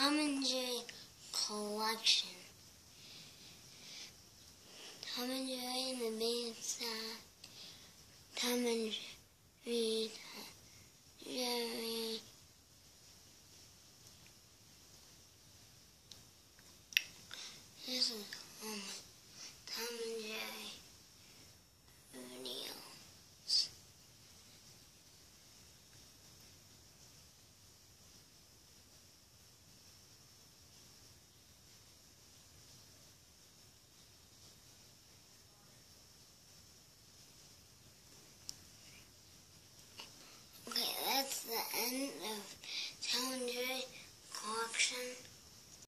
Tom and Jerry collection. Tom and Jerry and the Big Tom and Jerry didn't know.